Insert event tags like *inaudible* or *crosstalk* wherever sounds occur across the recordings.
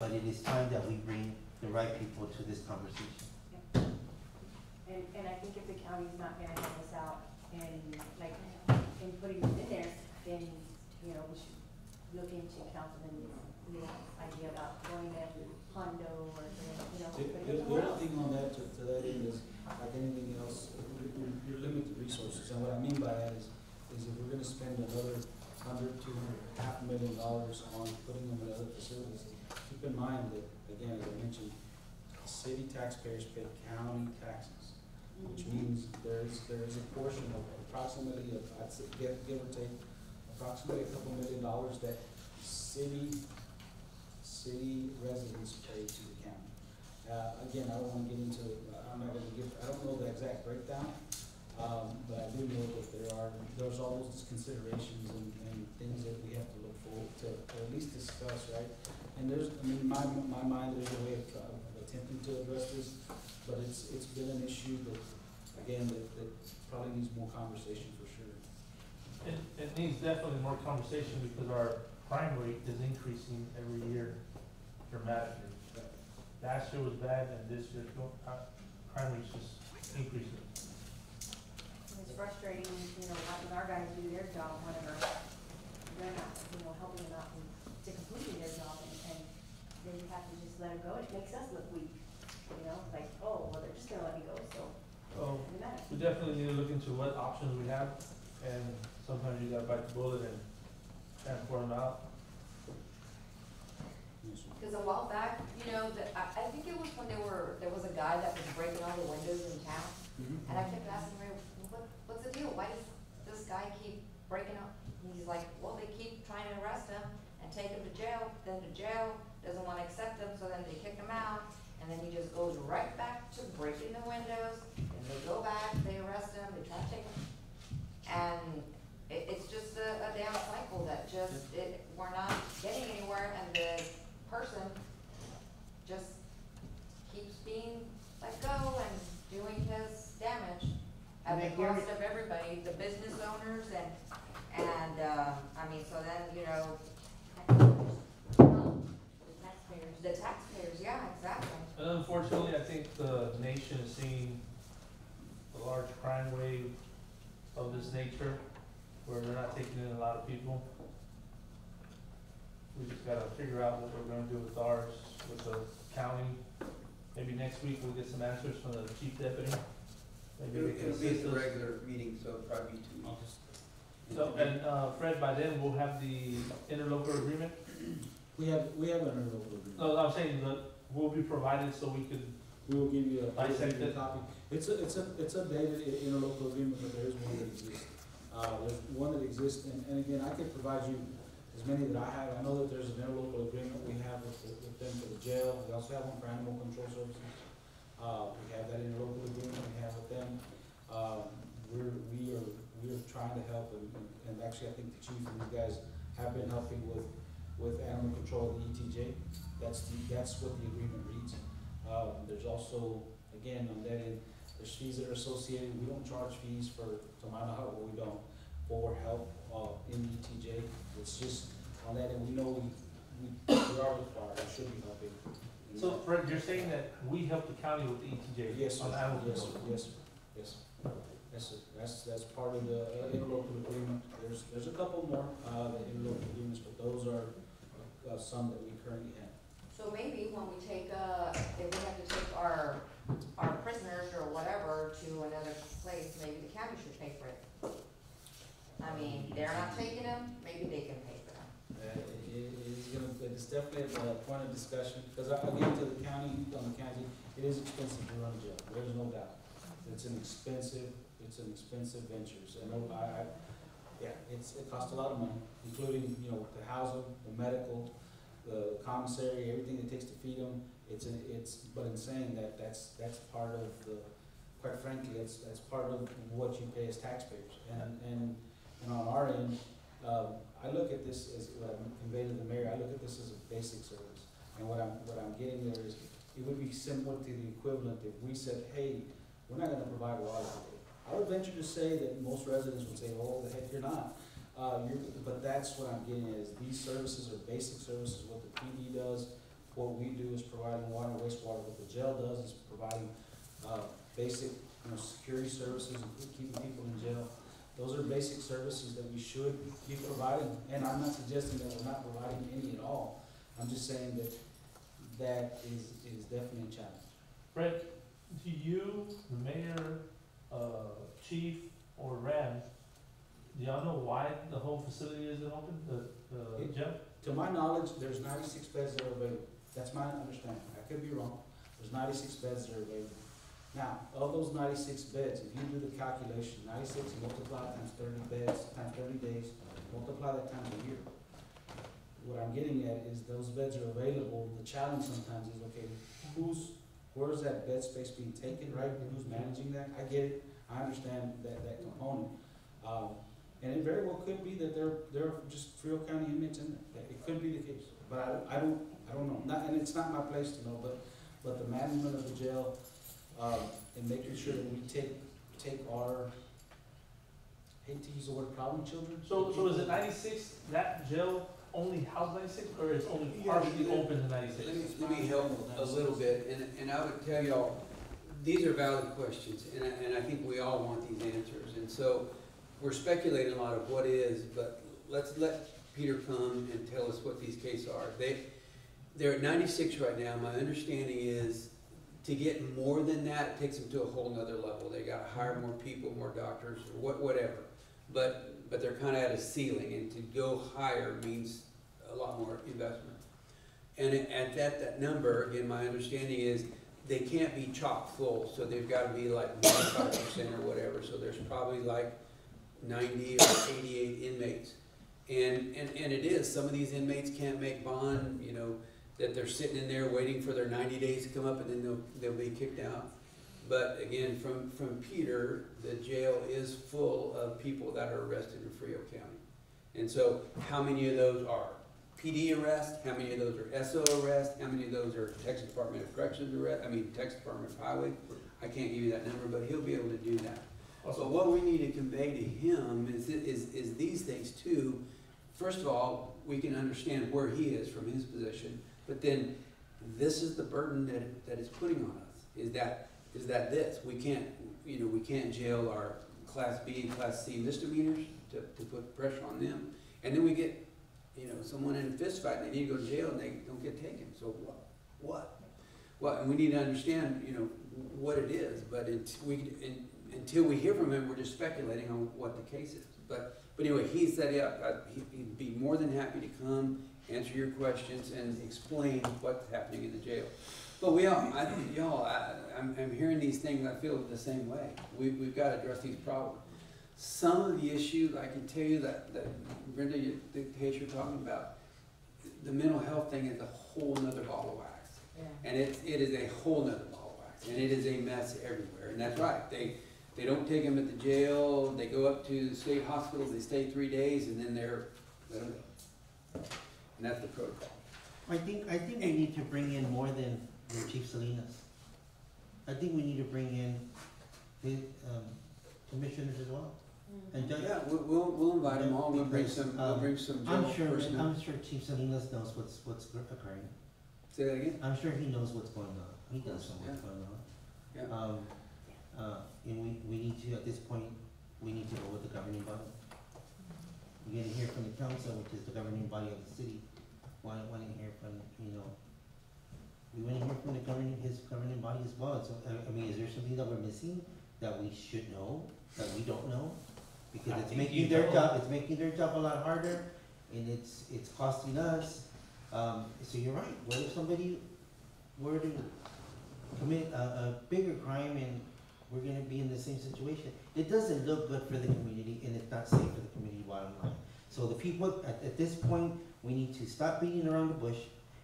but it is time that we bring the right people to this conversation. And, and I think if the county's not gonna help us out and like, in putting this in there, then, you know, we should look into Councilman's, you know, idea about going to Hondo or, you know, The, putting the, the other thing on that, to, to that end is, like anything else, you're, you're- you're limited resources, and what I mean by that is, is if we're gonna spend another hundred, two hundred, half a million dollars on putting them in other facilities, keep in mind that, again, as I mentioned, city taxpayers pay county taxes, which Mhm. means there is, there is a portion of approximately, of, I'd say, give, give or take, approximately a couple million dollars that city, city residents pay to the county. Uh, again, I don't wanna get into, I'm not gonna give, I don't know the exact breakdown, um, but I do know that there are, there's all those considerations and, and things that we have to look forward to, or at least discuss, right? And there's, I mean, my, my mind, there's a way of, of attempting to address this, but it's, it's been an issue that, again, that, that probably needs more conversation for sure. It, it needs definitely more conversation because our crime rate is increasing every year dramatically. Last year was bad and this year, go- uh, crime rate's just increasing. It's frustrating, you know, when our guys do their job, whenever they're not, you know, helping them out in- to completing their job and, and then you have to just let them go. It makes us look weak, you know, like, oh, well, they're just gonna let me go, so So it doesn't matter. we definitely need to look into what options we have and sometimes you gotta bite the bullet and transform them out. Cause a while back, you know, that, I, I think it was when there were, there was a guy that was breaking all the windows in town. Mm-hmm. And I kept asking Ray, what, what's the deal? Why does this guy keep breaking up? And he's like, well, they keep trying to arrest him and take him to jail, then to jail doesn't wanna accept him, so then they kick him out. And then he just goes right back to breaking the windows, and they go back, they arrest him, they try to take him. And it, it's just a, a damn cycle that just, it, we're not getting anywhere and the person just keeps being let go and doing his damage at And I the hear cost of everybody, the business owners and, and, uh, I mean, so then, you know, The taxpayers. the taxpayers, yeah, exactly. And unfortunately, I think the nation is seeing a large crime wave of this nature where they're not taking in a lot of people. We just gotta figure out what we're gonna do with ours, with the county. Maybe next week we'll get some answers from the chief deputy. Maybe It'll, can it'll be assist the us. regular meeting, so it'll probably be two weeks. So, and, uh, Fred, by then we'll have the interlocal agreement? We have, we have an interlocal agreement. No, I'm saying that will be provided so we could, We will give you a, we'll give Dissect you a it. copy. It's a, it's a, it's a dated i- interlocal agreement, but there is one that exists. Uh, there's one that exists, and, and again, I could provide you as many that I have. I know that there's an interlocal agreement we have with, the- with them for the jail. We also have one for animal control services. Uh, we have that interlocal agreement we have with them. Um, we're, we are, we are trying to help, and, and- and actually, I think the chief and you guys have been helping with, with animal control, the ETJ. That's the, that's what the agreement reads. Um, there's also, again, on that end, there's fees that are associated, we don't charge fees for, to my knowledge, well, we don't, for help, uh, in ETJ. It's just, on that end, we know we, we, we are required, we should be helping. In so. Fred, you're saying that we help the county with the ETJ? Yes, sir, On animal yes, control? sir, yes, sir, yes. sir. Yes, sir, that's, that's part of the uh, interlocal agreement. There's, there's a couple more, uh, the interlocal agreements, but those are, uh, some that we currently have. So maybe when we take, uh, if we have to take our, our prisoners or whatever to another place, maybe the county should pay for it. I mean, they're not taking them, maybe they can pay for them. Uh, it, it's gonna, it's definitely a point of discussion, because I, again, to the county, on the county, it is expensive to run a jail, there's no doubt. It's an expensive, it's an expensive venture, so no, I, I, yeah, it's, it costs a lot of money, including, you know, the housing, the medical, the commissary, everything it takes to feed them. It's, an it's, but in saying that, that's, that's part of the, quite frankly, that's, that's part of what you pay as taxpayers. And, and, and on our end, um, I look at this as, what I conveyed to the mayor, I look at this as a basic service. And what I'm, what I'm getting there is, it would be similar to the equivalent if we said, hey, we're not gonna provide water today. I would venture to say that most residents would say, oh, the heck, you're not. Uh, you're, but that's what I'm getting is these services are basic services, what the PD does, what we do is providing water and wastewater, what the jail does is providing, uh, basic, you know, security services and keeping people in jail. Those are basic services that we should be providing, and I'm not suggesting that we're not providing any at all. I'm just saying that that is, is definitely a challenge. Fred, do you, the mayor, uh, chief, or Ram, do y'all know why the whole facility isn't open, the, the It- gym? To my knowledge, there's ninety-six beds that are available. That's my understanding. I could be wrong. There's ninety-six beds that are available. Now, of those ninety-six beds, if you do the calculation, ninety-six multiplied times thirty beds, times thirty days, multiply that times a year. What I'm getting at is those beds are available. The challenge sometimes is, okay, who's, where's that bed space being taken, right? Who's managing that? I get it. I understand that, that component. Um, and it very well could be that there are just Frio County inmates in there. It could be the case, but I, I don't, I don't know. Not, and it's not my place to know, but, but the management of the jail, um, and making sure that we take, take our, hate to use the word problem children. So, so is it ninety-six, that jail only house ninety-six, or it's only partially let- open to ninety-six? Let me, let me help a little bit, and, and I would tell y'all, these are valid questions, and I, and I think we all want these answers. And so, we're speculating a lot of what is, but let's let Peter come and tell us what these cases are. They, they're at ninety-six right now, my understanding is, to get more than that, it takes them to a whole nother level. They gotta hire more people, more doctors, or what, whatever. But, but they're kinda at a ceiling, and to go higher means a lot more investment. And at- at that, that number, again, my understanding is, they can't be chock full, so they've gotta be like ninety-five percent or whatever, so there's probably like ninety or eighty-eight inmates. And, and, and it is, some of these inmates can't make bond, you know, that they're sitting in there waiting for their ninety days to come up and then they'll, they'll be kicked out. But again, from, from Peter, the jail is full of people that are arrested in Frio County. And so, how many of those are PD arrest, how many of those are SO arrest, how many of those are Texas Department of Corrections arrest, I mean, Texas Department of Highway? I can't give you that number, but he'll be able to do that. So what we need to convey to him is, is, is these things too. First of all, we can understand where he is from his position, but then this is the burden that, that it's putting on us, is that, is that this, we can't, you know, we can't jail our class B and class C misdemeanors to, to put pressure on them. And then we get, you know, someone in a fist fight, and they need to go to jail and they don't get taken, so what, what? Well, and we need to understand, you know, what it is, but it, we, in- until we hear from him, we're just speculating on what the case is. But, but anyway, he said, yeah, uh, he- he'd be more than happy to come, answer your questions, and explain what's happening in the jail. But we all, I, think y'all, I'm, I'm hearing these things, I feel the same way. We, we've got to address these problems. Some of the issues, I can tell you that, that Brenda, you- the case you're talking about, the mental health thing is a whole nother ball of wax. Yeah. And it, it is a whole nother ball of wax, and it is a mess everywhere, and that's right, they, they don't take them at the jail, they go up to the state hospitals, they stay three days, and then they're, let them go. And that's the protocol. I think, I think we need to bring in more than the Chief Salinas. I think we need to bring in the, um, commissioners as well. And judge, Yeah, we'll, we'll, we'll invite them all, we'll bring some, we'll Um, bring some I'm jail sure, personnel. I'm sure Chief Salinas knows what's, what's occurring. Say that again? I'm sure he knows what's going on. He does know what's Yeah. going on. Yeah. Um, uh, and we, we need to, at this point, we need to go with the governing body. We're gonna hear from the council, which is the governing body of the city. Want, want to hear from, you know, we wanna hear from the governing, his governing body as well. So, I mean, is there something that we're missing that we should know, that we don't know? Because I it's think making their know. job, it's making their job a lot harder, and it's, it's costing us. Um, so you're right, what if somebody were to commit a, a bigger crime and we're gonna be in the same situation? It doesn't look good for the community and it's not safe for the community bottom line. So the people, at, at this point, we need to stop beating around the bush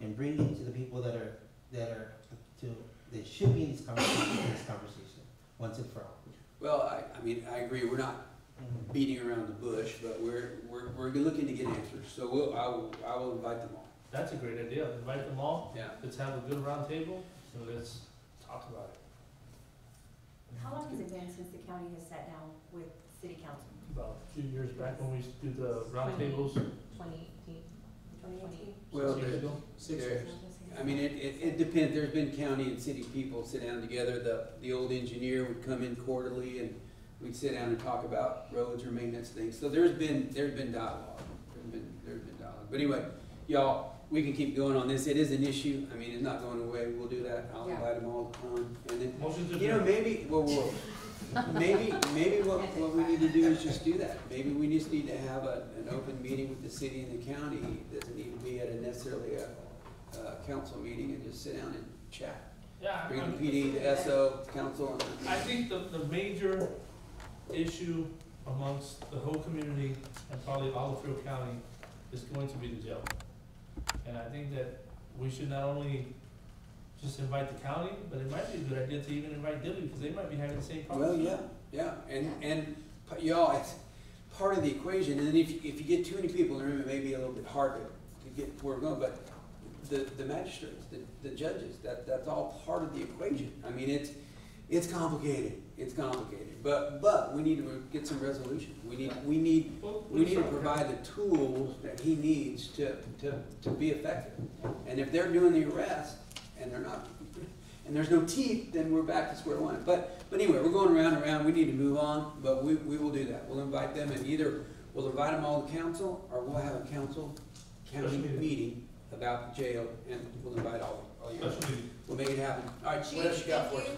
and bring in to the people that are, that are, to, that should be in this conversation, in this conversation, once and for all. Well, I, I mean, I agree, we're not mm-hmm. beating around the bush, but we're, we're, we're looking to get answers, so we'll, I will, I will invite them all. That's a great idea, invite them all, Yeah. let's have a good round table, and let's talk about it. How long has it been since the county has sat down with city council? About a few years back when we used to do the round tables, Twenty eighteen? Twenty eighteen? Well, six years the- ago. Six There- years. I mean, it, it, it depends, there's been county and city people sit down together, the, the old engineer would come in quarterly and we'd sit down and talk about roads or maintenance things, so there's been, there's been dialogue, there's been, there's been dialogue. But anyway, y'all, we can keep going on this, it is an issue, I mean, it's not going away, we'll do that, I'll Yeah. invite them all the time, and then, Motion to you know, adjourn. maybe, well, well, maybe, maybe what, what we need to do is just do that. Maybe we just need to have a, an open meeting with the city and the county, It doesn't need to be at a necessarily a, a council meeting and just sit down and chat. Yeah, I- Bring I'm- the PD, the SO, council, I think the, the major issue amongst the whole community and probably all of Olive County is going to be the jail. And I think that we should not only just invite the county, but it might be a good idea to even invite Dilley, because they might be having the same problem. well, yeah, yeah, and, and, y'all, it's part of the equation, and then if, if you get too many people in the room, it may be a little bit hard to, to get where we're going, but the, the magistrates, the, the judges, that, that's all part of the equation. I mean, it's, it's complicated, it's complicated, but, but we need to get some resolution. We need, we need, we need to provide the tools that he needs to, to, to be effective. And if they're doing the arrest, and they're not, and there's no teeth, then we're back to square one. But, but anyway, we're going around and around, we need to move on, but we, we will do that. We'll invite them, and either we'll invite them all to council, or we'll have a council, county meeting. meeting about the jail, and we'll invite all, all you. We'll make it happen. All right, Chief, what else you got thank for us?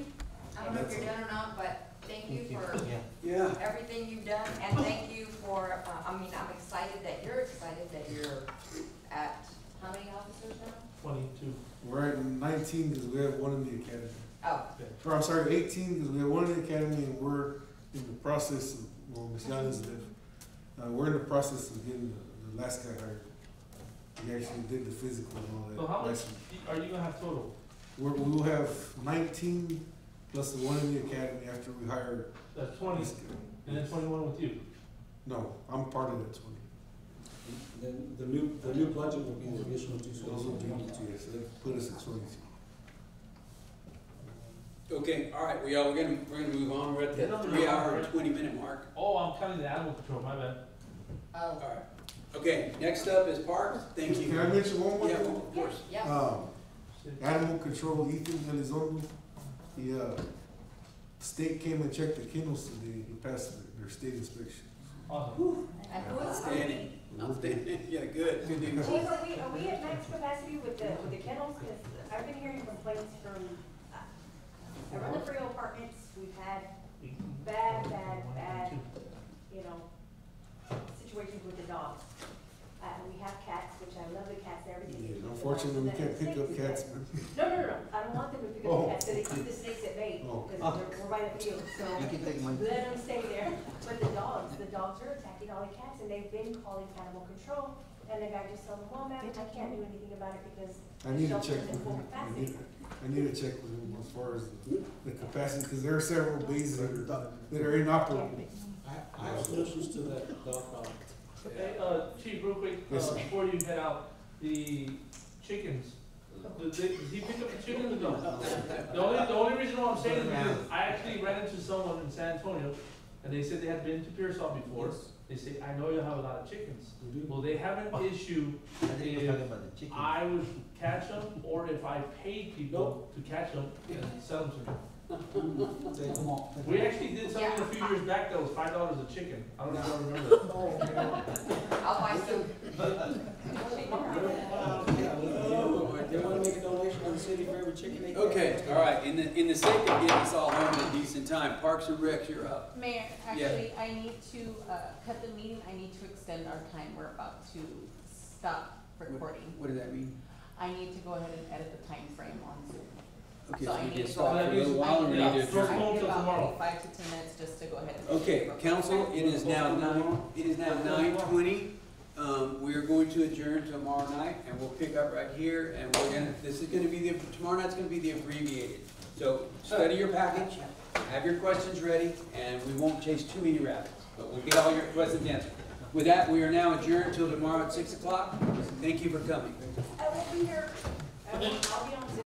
You. I don't know if you're done or not, but thank you for *laughs* Yeah. Yeah, everything you've done, and thank you for, uh, I mean, I'm excited that you're excited that you're at, how many officers now? Twenty-two. We're at nineteen because we have one in the academy. Oh, Or I'm sorry, eighteen because we have one in the academy and we're in the process of, well, Ms. Yanis live. Uh, we're in the process of getting the, the last guy hired. He actually did the physical and all that. So how much last week. are you gonna have total? We're, we will have nineteen plus the one in the academy after we hire That's twenty, this guy. and then twenty-one with you. No, I'm part of that twenty. Then the new, the new budget will be the additional two, so Those those will will be be the two, yes, so that put us at twenty-two. okay, all right, well, y'all, we're gonna, we're gonna move on. We're at the three hour and twenty minute mark. Oh, I'm counting the animal control, my bad. oh, All right. Okay, next up is Parks. Thank you. Can I mention one more Yeah, thing? of course. yeah. Um, Animal control, Ethan Elizondo, he, uh, state came and checked the kennels today, he passed their- their state inspection. Awesome. And who is, Outstanding. Outstanding. *laughs* Yeah, good, good news. Chief, are we, are we at max capacity with the, with the kennels? Cause I've been hearing complaints from, uh, around the Frio apartments, we've had bad, bad, bad, you know, situations with the dogs. Uh, we have cats, which I love the cats, everything. Yeah, Unfortunately, we can't pick up cats, man. No, no, no, no, I don't want them to pick up Oh. cats, so they keep the snakes at bay, Oh. because we're, we're by the field, so. You can take mine. Let them stay there, but the dogs, the dogs are attacking all the cats, and they've been calling animal control, and the guy just told them, well, ma'am, I can't do anything about it because I need to Shelters check in with full him. I capacity. need, I need to check with him as far as the, the capacity, cause there are several bases that are, that are inoperable. I, I have solutions to that dog problem. Okay, uh, Chief, real quick, uh, Yes, sir. before you head out, the chickens, did they, did he pick up the chickens or no? *laughs* The only, the only reason why I'm saying is because I actually ran into someone in San Antonio, and they said they had been to Pearsall before. They say, I know you have a lot of chickens. We do. Well, they have an *laughs* issue I think you're about the chicken. I would catch them, or if I paid people to catch them and sell them to me. *laughs* Say, come on. We actually did something a few years back that was five dollars a chicken. I don't know if you remember. Oh, I'll buy some. They wanna make a donation to the city for every chicken they. Okay, all right, in the, in the sake of getting us all home in a decent time, Parks and Recs, you're up. Mayor, Yeah. actually, I need to, uh, cut the meeting, I need to extend our time, we're about to stop recording. What does that mean? I need to go ahead and edit the time frame on Zoom. Okay, So so I we need can to stop go for a ahead. little while, or we need to Yeah. adjourn? I Postpone need about tomorrow. five to ten minutes just to go ahead and. Okay, council, it is now nine, it is now nine twenty. Um, we are going to adjourn tomorrow night, and we'll pick up right here, and we're gonna, this is gonna be the, tomorrow night's gonna be the abbreviated. So study your package, have your questions ready, and we won't chase too many rabbits, but we'll get all your questions answered. With that, we are now adjourned till tomorrow at six o'clock. Thank you for coming.